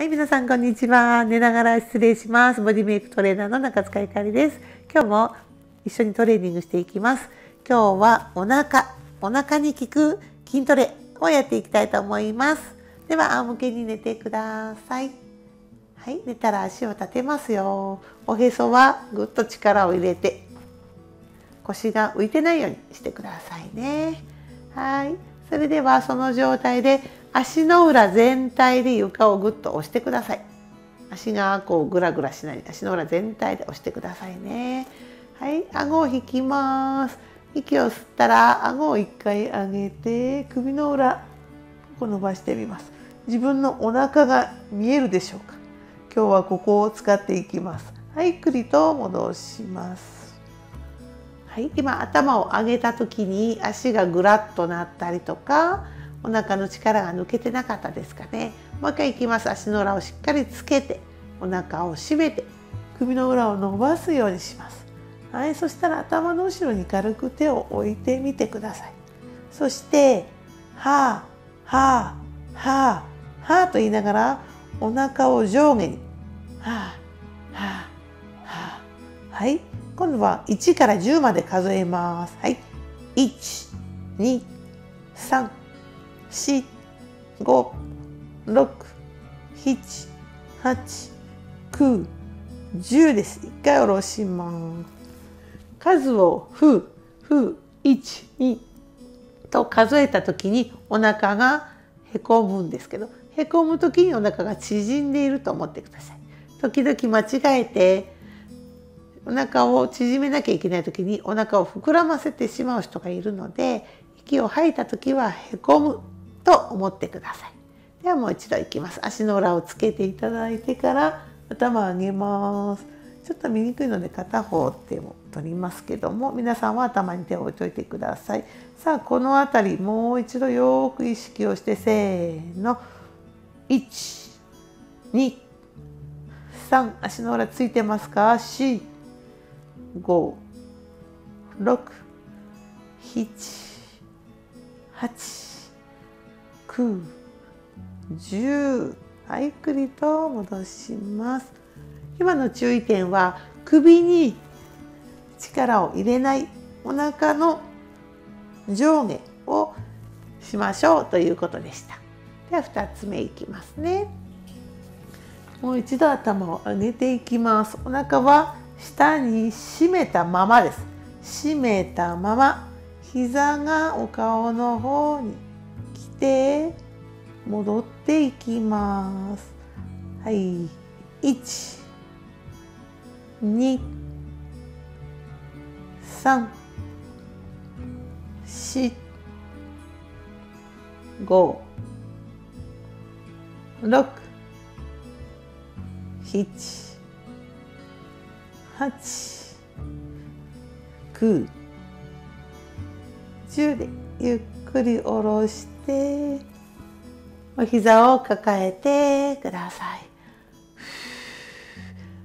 はい、皆さんこんにちは。寝ながら失礼します。ボディメイクトレーナーの中塚ゆかりです。今日も一緒にトレーニングしていきます。今日はお腹、お腹に効く筋トレをやっていきたいと思います。では、仰向けに寝てください。はい、寝たら足を立てますよ。おへそはぐっと力を入れて、腰が浮いてないようにしてくださいね。はい。それではその状態で足の裏全体で床をぐっと押してください。足がこうグラグラしない足の裏全体で押してくださいね。はい顎を引きます。息を吸ったら顎を一回上げて首の裏ここ伸ばしてみます。自分のお腹が見えるでしょうか。今日はここを使っていきます。はいゆっくりと戻します。はい今頭を上げた時に足がぐらっとなったりとかお腹の力が抜けてなかったですかね。もう一回いきます。足の裏をしっかりつけてお腹を締めて首の裏を伸ばすようにします。はい。そしたら頭の後ろに軽く手を置いてみてください。そしてはあはあはあはあと言いながらお腹を上下にはあはあはあはい。今度は1から10まで数えます。はい。1 2 3四、五、六、七、八、九、十です。一回下ろします。数をふ、ふ、一、二と数えた時にお腹がへこむんですけど、へこむ時にお腹が縮んでいると思ってください。時々間違えてお腹を縮めなきゃいけない時にお腹を膨らませてしまう人がいるので息を吐いた時はへこむと思ってください。ではもう一度いきます。足の裏をつけていただいてから頭を上げます。ちょっと見にくいので片方手を取りますけども皆さんは頭に手を置いといてください。さあこの辺りもう一度よく意識をしてせーの1 2 3足の裏ついてますか？4 5 6 7 8九、十、はい、ゆっくりと戻します。今の注意点は首に力を入れないお腹の上下をしましょうということでした。では2つ目いきますね。もう一度頭を上げていきます。お腹は下に締めたままです。締めたまま膝がお顔の方にて戻っていきます。はい、1、2、3、4、5、6、7、8、9、10でゆっくり下ろしてお膝を抱えてください。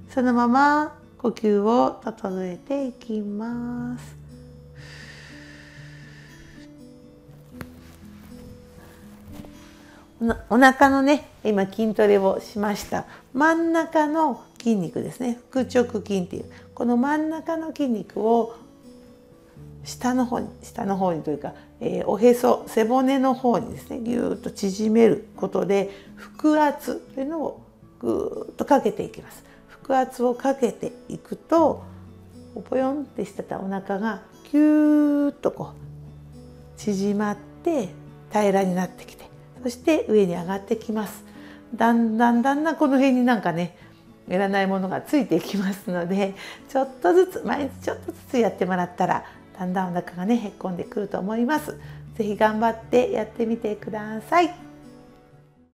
そのまま呼吸を整えていきます。お腹のね今筋トレをしました。真ん中の筋肉ですね。腹直筋っていう。この真ん中の筋肉を下の方に下の方にというか、えー、おへそ背骨の方にですねぎゅーっと縮めることで腹圧というのをぐーっとかけていきます。腹圧をかけていくとぽよんってしてたお腹がキューッとこう縮まって平らになってきてそして上に上がってきます。だんだんだんだんこの辺になんかねいらないものがついていきますのでちょっとずつ毎日ちょっとずつやってもらったらだんだんお腹がねへっこんでくると思います。是非頑張ってやってみてください。